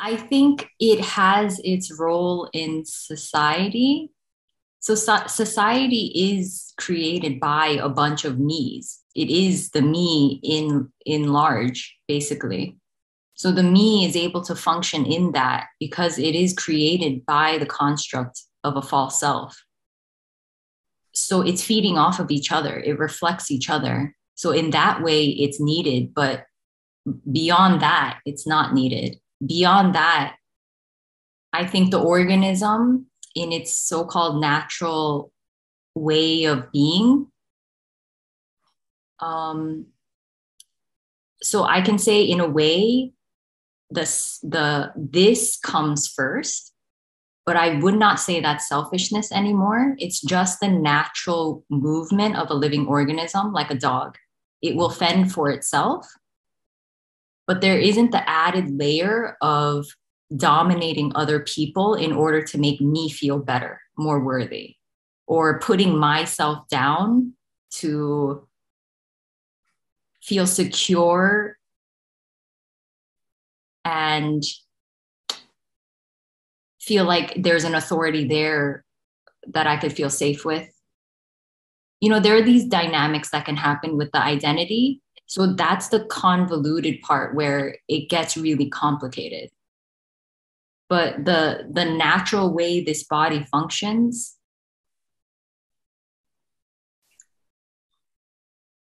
I think it has its role in society. So, so, society is created by a bunch of me's. It is the me in in large, basically. So the me is able to function in that because it is created by the construct of a false self. So it's feeding off of each other. It reflects each other. So in that way, it's needed, but beyond that, it's not needed beyond that, I think the organism in its so called natural way of being. Um, so I can say, in a way, this, the, this comes first, but I would not say that's selfishness anymore. It's just the natural movement of a living organism, like a dog. It will fend for itself but there isn't the added layer of dominating other people in order to make me feel better, more worthy, or putting myself down to feel secure and feel like there's an authority there that I could feel safe with. You know, there are these dynamics that can happen with the identity so that's the convoluted part where it gets really complicated. But the the natural way this body functions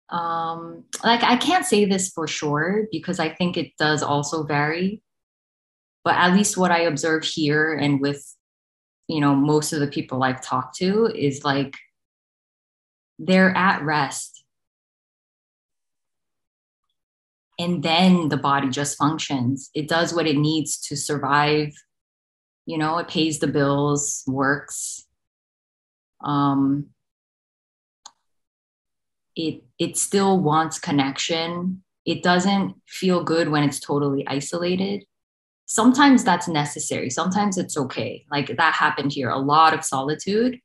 um like I can't say this for sure because I think it does also vary. But at least what I observe here and with you know most of the people I've talked to is like they're at rest and then the body just functions. It does what it needs to survive. You know it pays the bills works. Um it it still wants connection. It doesn't feel good when it's totally isolated. Sometimes that's necessary. Sometimes it's okay. Like that happened here. A lot of solitude.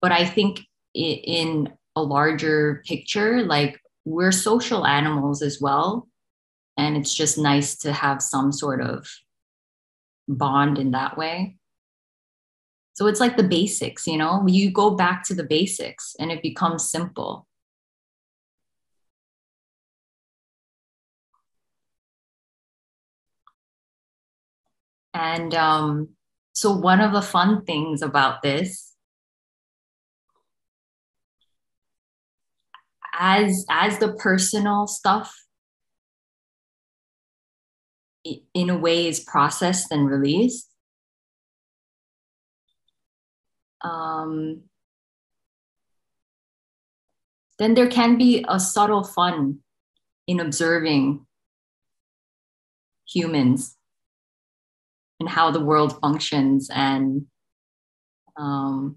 But i think in a larger picture like we're social animals as well. And it's just nice to have some sort of bond in that way. So it's like the basics, you know, you go back to the basics and it becomes simple. And um, so, one of the fun things about this as as the personal stuff in a way is processed and released. Um, then there can be a subtle fun in observing humans and how the world functions and um,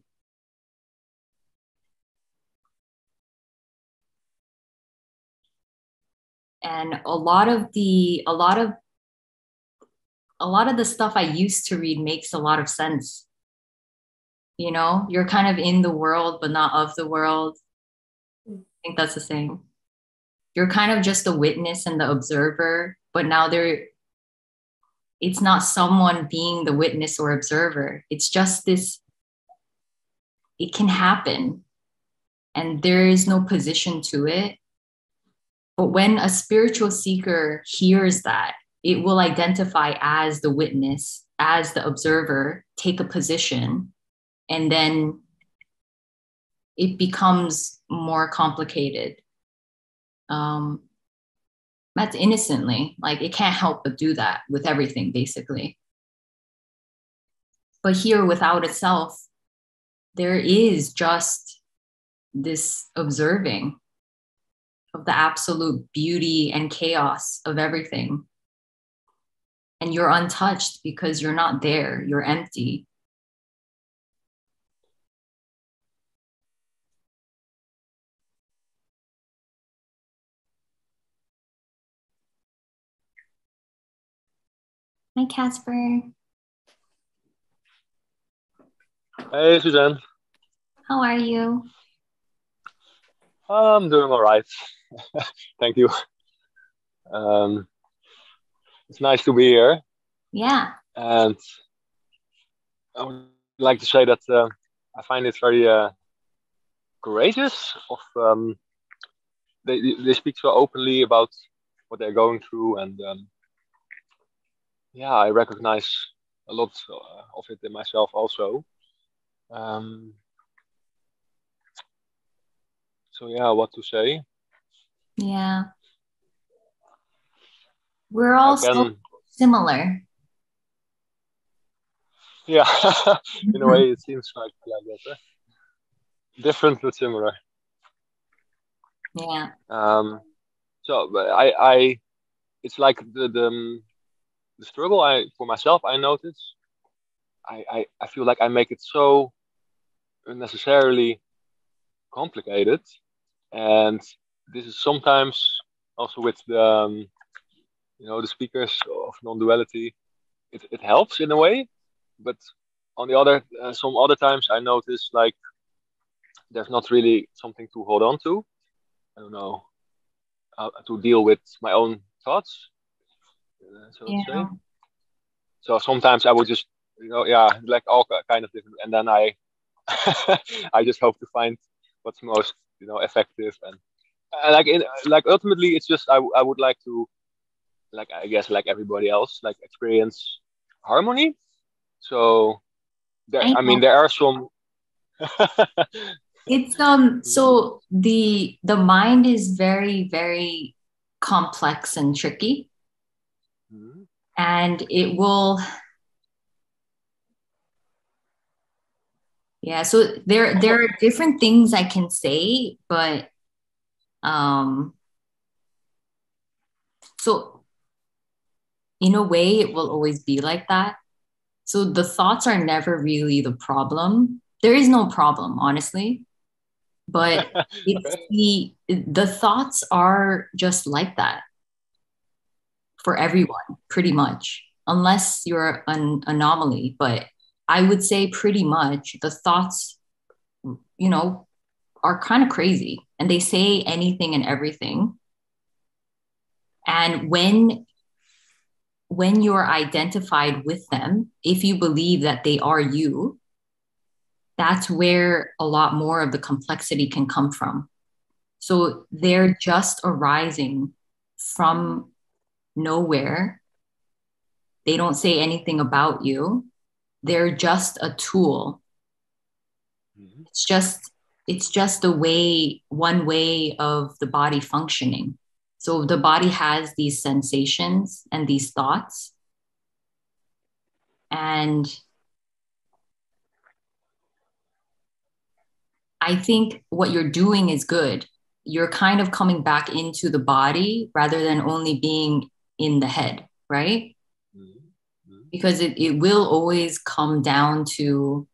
and a lot of the a lot of a lot of the stuff i used to read makes a lot of sense. You know you're kind of in the world but not of the world. I think that's the same. You're kind of just the witness and the observer but now there it's not someone being the witness or observer. It's just this it can happen. And there is no position to it but when a spiritual seeker hears that, it will identify as the witness, as the observer, take a position, and then it becomes more complicated. Um, that's innocently, like it can't help but do that with everything, basically. But here, without itself, there is just this observing of the absolute beauty and chaos of everything. And you're untouched because you're not there, you're empty. Hi, Casper. Hey, Suzanne. How are you? I'm doing all right. Thank you. Um, it's nice to be here. Yeah. And I would like to say that uh, I find it very uh, courageous of um, they they speak so openly about what they're going through and um, yeah I recognize a lot uh, of it in myself also um, so yeah what to say? Yeah. We're all can, so similar. Yeah in a way it seems like like that eh? different but similar. Yeah. Um so i i it's like the the, um, the struggle i for myself i notice. I, I i feel like i make it so unnecessarily complicated and this is sometimes also with the um, you know the speakers of non-duality it, it helps in a way but on the other uh, some other times i notice like there's not really something to hold on to i don't know uh, to deal with my own thoughts uh, so yeah. say so sometimes i would just you know yeah like all kind of different and then i i just hope to find what's most you know effective and uh, like in like ultimately it's just I, I would like to like i guess like everybody else like experience harmony. So there I, I mean there are some it's um so the the mind is very very complex and tricky. Mm-hmm. and it will yeah so there there are different things i can say but um so in a way it will always be like that. So the thoughts are never really the problem. There is no problem honestly. But it's the the thoughts are just like that for everyone pretty much unless you're an anomaly but I would say pretty much the thoughts, you know, are kind of crazy and they say anything and everything. And when when you're identified with them, if you believe that they are you, that's where a lot more of the complexity can come from. So they're just arising from nowhere. They don't say anything about you they're just a tool. Mm-hmm. it's just it's just a way one way of the body functioning. So the body has these sensations and these thoughts. And i think what you're doing is good. You're kind of coming back into the body rather than only being in the head right because it, it will always come down to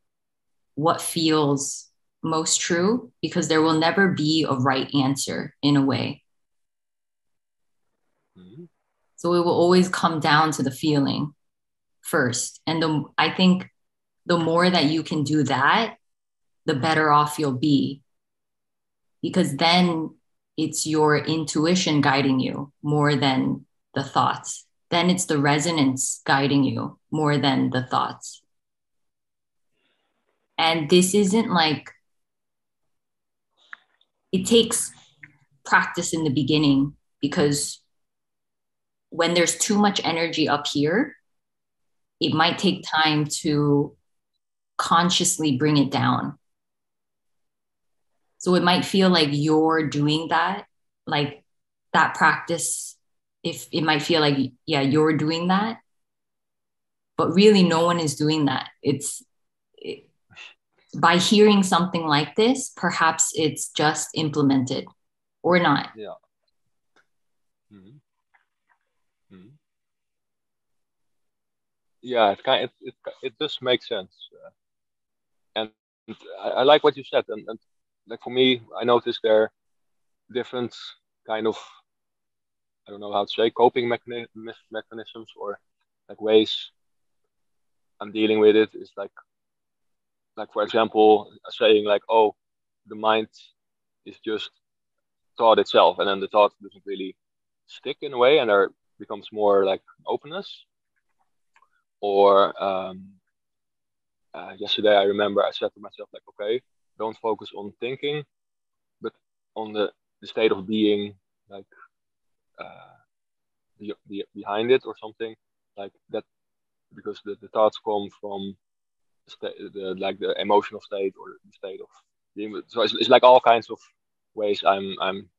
what feels most true because there will never be a right answer in a way. Mm-hmm. So it will always come down to the feeling first. And the, I think the more that you can do that, the better off you'll be. Because then it's your intuition guiding you more than the thoughts then it's the resonance guiding you more than the thoughts. And this isn't like, it takes practice in the beginning because when there's too much energy up here, it might take time to consciously bring it down. So it might feel like you're doing that, like that practice if it might feel like yeah you're doing that but really no one is doing that it's it, by hearing something like this perhaps it's just implemented or not yeah mm-hmm. Mm-hmm. yeah it kind it, it, it just makes sense uh, and I, I, like what you said and, and like for me i noticed there different kind of I don't know how to say coping mechanisms or like ways I'm dealing with it is like like for example saying like oh the mind is just thought itself and then the thought doesn't really stick in a way and there becomes more like openness. Or um, uh, yesterday I remember I said to myself like, okay, don't focus on thinking, but on the, the state of being, like the, the, behind it or something like that, because the, the thoughts come from the, the like the emotional state or the state of being. So it's, it's like all kinds of ways I'm I'm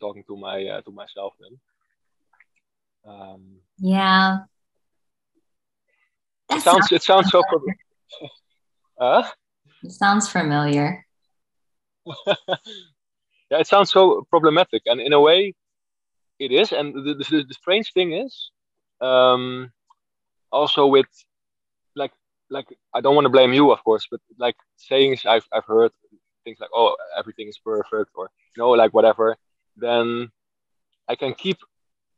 talking to my uh, to myself then. Um, yeah. That it sounds it sounds so. uh? It sounds familiar. yeah, it sounds so problematic, and in a way, it is. And the, the, the strange thing is, um, also with like like I don't want to blame you, of course, but like sayings I've I've heard things like oh everything is perfect or you know like whatever, then I can keep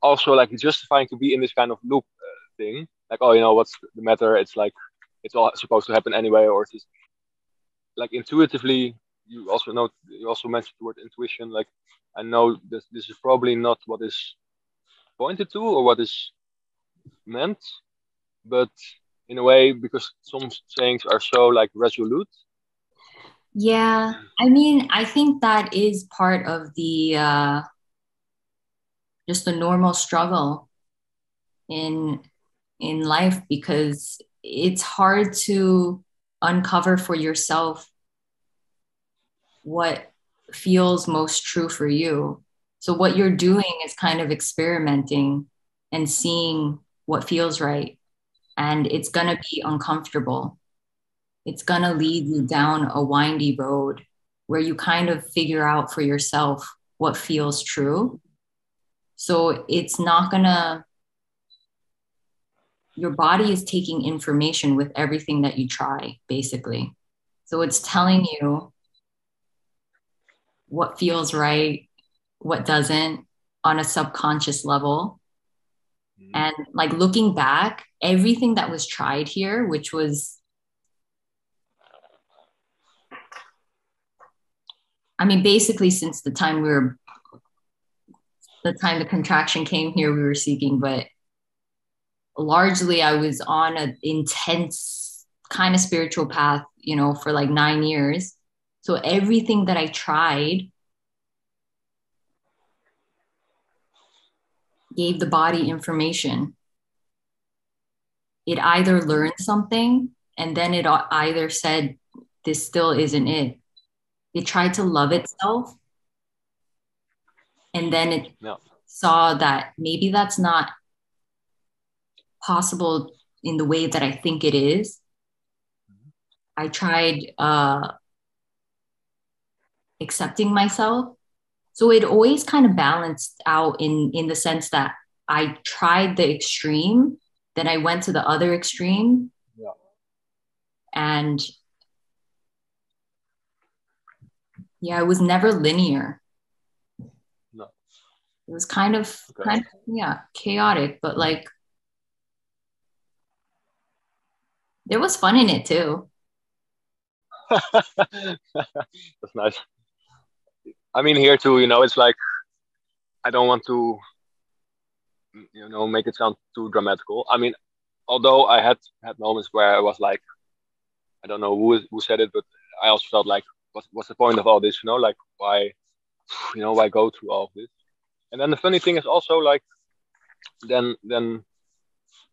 also like justifying to be in this kind of loop uh, thing. Like oh you know what's the matter? It's like it's all supposed to happen anyway, or it's just like intuitively. You also know you also mentioned the word intuition. Like I know this this is probably not what is pointed to or what is meant, but in a way because some sayings are so like resolute. Yeah, I mean, I think that is part of the uh, just the normal struggle in in life because it's hard to uncover for yourself what feels most true for you. So what you're doing is kind of experimenting and seeing what feels right and it's going to be uncomfortable. It's going to lead you down a windy road where you kind of figure out for yourself what feels true. So it's not going to, your body is taking information with everything that you try, basically. So it's telling you what feels right, what doesn't on a subconscious level. Mm-hmm. And like looking back, everything that was tried here, which was, I mean, basically since the time we were, the time the contraction came here, we were seeking, but largely I was on an intense kind of spiritual path, you know, for like nine years. So everything that I tried gave the body information it either learned something and then it either said, this still isn't it. It tried to love itself. And then it no. saw that maybe that's not possible in the way that I think it is. I tried uh, accepting myself. So it always kind of balanced out in in the sense that I tried the extreme then I went to the other extreme. Yeah. And yeah, it was never linear. No. It was kind of okay. kind of yeah, chaotic, but like there was fun in it too. That's nice. I mean, here too, you know, it's like I don't want to you know make it sound too dramatical. I mean, although I had had moments where I was like, I don't know who who said it, but I also felt like, what's what's the point of all this? You know, like why, you know, why go through all of this? And then the funny thing is also like, then then,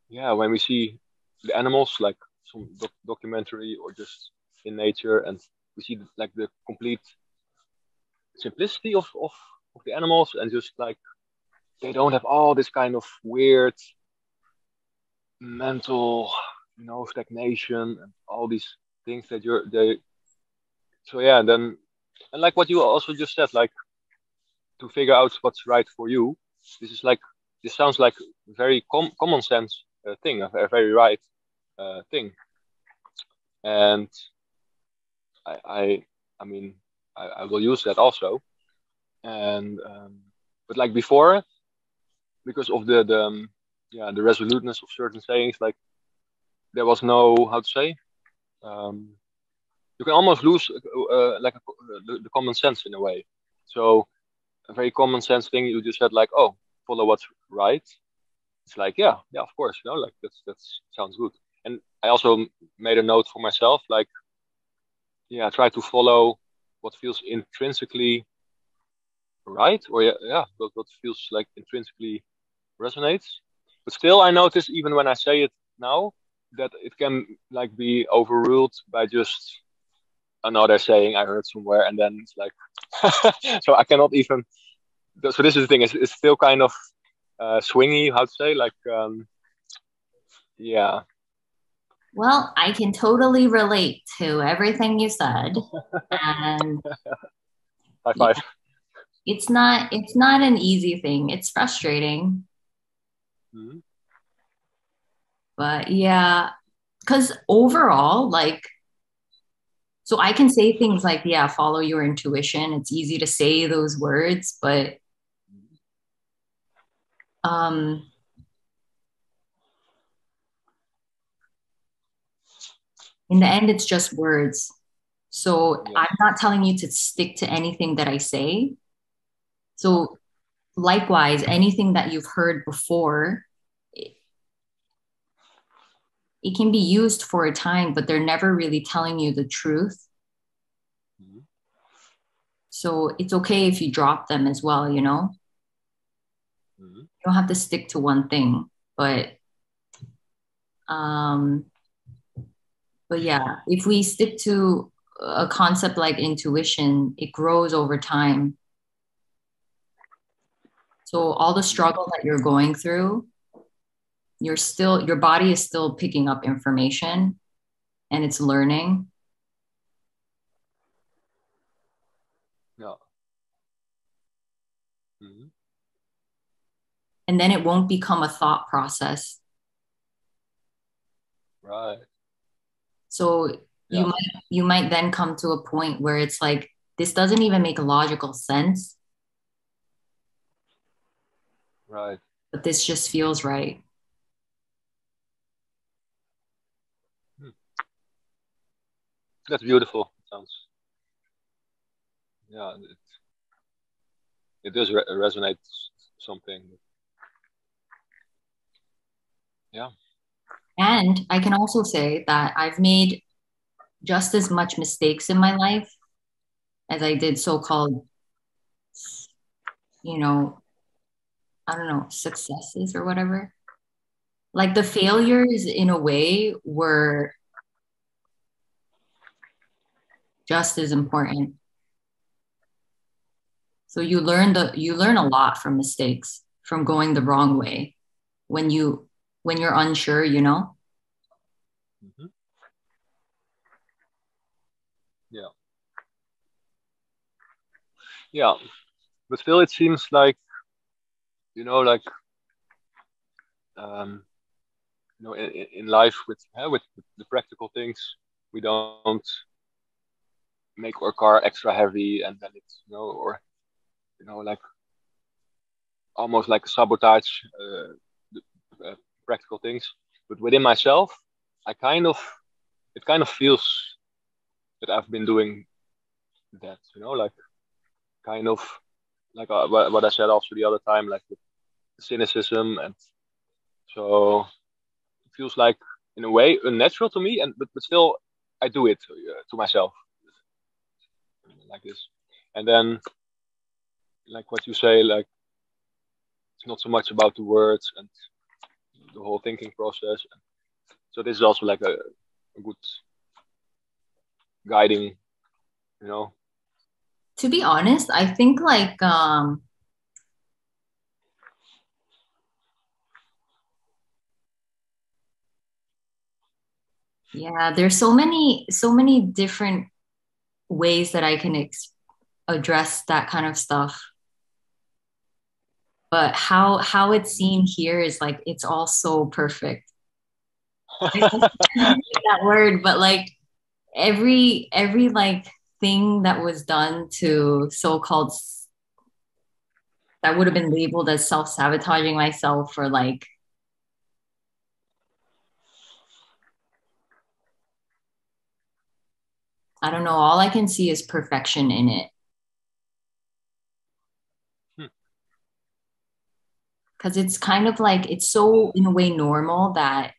yeah, when we see the animals like some doc documentary or just in nature, and we see like the complete simplicity of, of, of the animals and just like they don't have all this kind of weird mental, you know, stagnation and all these things that you're they. So yeah, and then and like what you also just said, like to figure out what's right for you. This is like this sounds like very com- common sense uh, thing, a, a, very right uh, thing. And I, I, I mean, I, I will use that also. And um, but like before, because of the the um, yeah the resoluteness of certain sayings like there was no how to say um, you can almost lose uh, like a, the, the, common sense in a way. So a very common sense thing you just said like oh follow what's right. It's like yeah yeah of course you know like that's that sounds good. And i also made a note for myself like yeah try to follow what feels intrinsically right or yeah yeah what, what feels like intrinsically resonates. But still i notice even when i say it now that it can like be overruled by just another saying i heard somewhere and then it's like so i cannot even so this is the thing it's, it's still kind of uh, swingy how to say like um yeah well i can totally relate to everything you said. And high five. It's not it's not an easy thing. It's frustrating. Mm-hmm. but yeah because overall like so i can say things like yeah follow your intuition. It's easy to say those words but um in the end it's just words so yeah. i'm not telling you to stick to anything that i say so likewise anything that you've heard before it, it can be used for a time but they're never really telling you the truth mm-hmm. so it's okay if you drop them as well you know mm-hmm. you don't have to stick to one thing but um but yeah, if we stick to a concept like intuition, it grows over time. So all the struggle that you're going through, you're still your body is still picking up information and it's learning. Yeah. Mm-hmm. And then it won't become a thought process. Right. So yeah. you might you might then come to a point where it's like this doesn't even make logical sense. Right. But this just feels right. Hmm. That's beautiful. Sounds. Yeah, it, it does re- resonate something. Yeah. And I can also say that I've made just as much mistakes in my life as I did so called, you know, I don't know, successes or whatever. Like the failures, in a way, were just as important. So you learn the you learn a lot from mistakes, from going the wrong way when you when you're unsure, you know? Mm-hmm. Yeah. Yeah. But still, it seems like, you know, like, um, you know, in, in life with, with the practical things, we don't make our car extra heavy and then it's, you know, or, you know, like almost like a sabotage uh, uh, practical things. But within myself, I kind of, it kind of feels that I've been doing that, you know, like kind of like uh, what I said also the other time, like the cynicism, and so it feels like in a way unnatural to me, and but but still I do it uh, to myself like this, and then like what you say, like it's not so much about the words and the whole thinking process. So this is also like a, a good guiding, you know. To be honest, I think like um yeah there's so many so many different ways that i can ex- address that kind of stuff but how how it's seen here is like it's all so perfect that word but like every every like thing that was done to so-called that would have been labeled as self-sabotaging myself for like I don't know. All I can see is perfection in it. Because it's kind of like it's so in a way normal that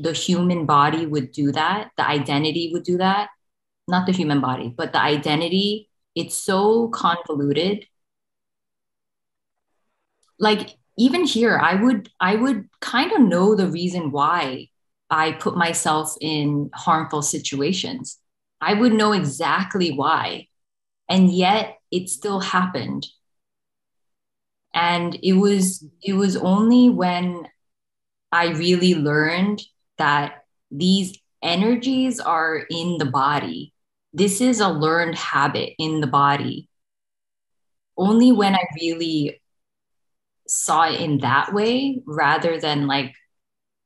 the human body would do that the identity would do that. Not the human body but the identity it's so convoluted. Like even here i would i would kind of know the reason why i put myself in harmful situations. I would know exactly why. And yet it still happened and it was it was only when i really learned that these energies are in the body. This is a learned habit in the body. Only when i really saw it in that way rather than like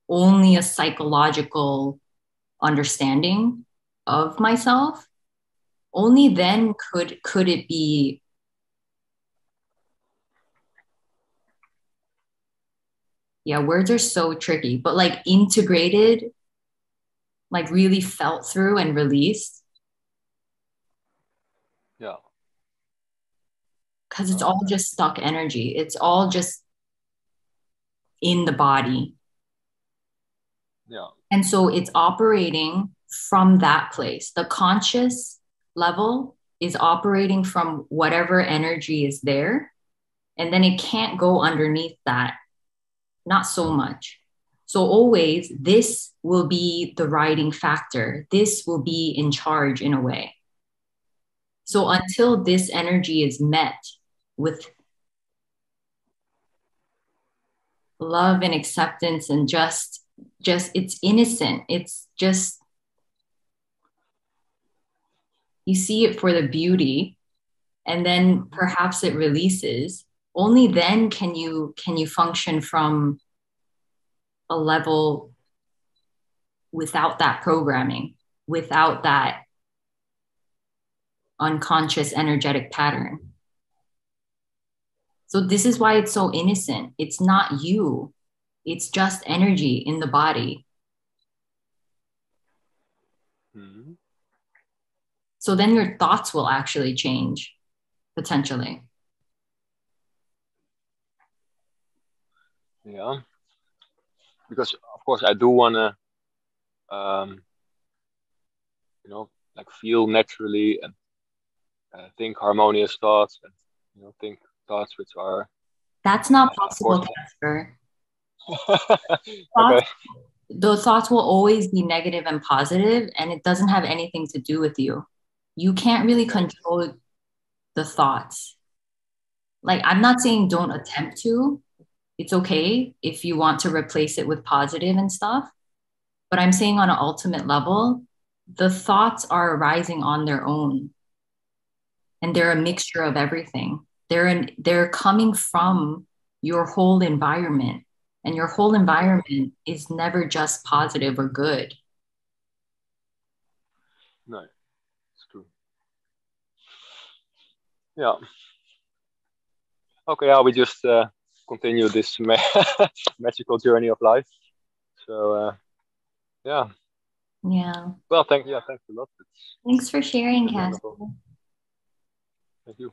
only a psychological understanding of myself only then could could it be yeah words are so tricky but like integrated like really felt through and released. Yeah. Because it's all just stuck energy. It's all just in the body. Yeah. And so it's operating from that place. The conscious level is operating from whatever energy is there and then it can't go underneath that not so much. So always this will be the writing factor. This will be in charge in a way. So until this energy is met with love and acceptance and just just it's innocent. It's just you see it for the beauty and then perhaps it releases only then can you can you function from a level without that programming without that unconscious energetic pattern. So this is why it's so innocent. It's not you. It's just energy in the body. Mm-hmm. so then your thoughts will actually change potentially Yeah, because of course I do wanna, um, you know, like feel naturally and uh, think harmonious thoughts and you know think thoughts which are. That's not uh, possible, Casper. okay. Those thoughts will always be negative and positive, and it doesn't have anything to do with you. You can't really control the thoughts. Like, I'm not saying don't attempt to, it's okay if you want to replace it with positive and stuff. But I'm saying on an ultimate level, the thoughts are arising on their own. And they're a mixture of everything. They're in, they're coming from your whole environment. And your whole environment is never just positive or good. No, it's true. Yeah. Okay, I'll be just uh, continue this ma magical journey of life. So uh, yeah. Yeah. Well, thank you. yeah, thanks a lot. It's, thanks for sharing, Casper. Thank you.